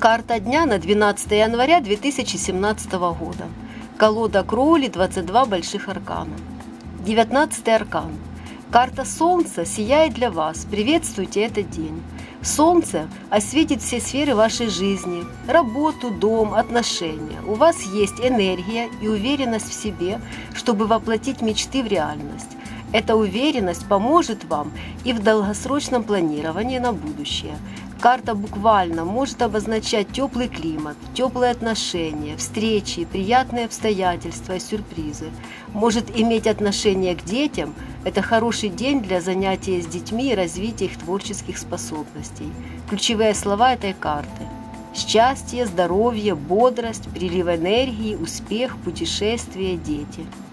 Карта дня на 12 января 2017 года. Колода Кроули, 22 больших аркана. 19 аркан. Карта Солнца сияет для вас. Приветствуйте этот день. Солнце осветит все сферы вашей жизни, работу, дом, отношения. У вас есть энергия и уверенность в себе, чтобы воплотить мечты в реальность. Эта уверенность поможет вам и в долгосрочном планировании на будущее. Карта буквально может обозначать теплый климат, теплые отношения, встречи, приятные обстоятельства и сюрпризы. Может иметь отношение к детям – это хороший день для занятия с детьми и развития их творческих способностей. Ключевые слова этой карты – счастье, здоровье, бодрость, прилив энергии, успех, путешествия, дети –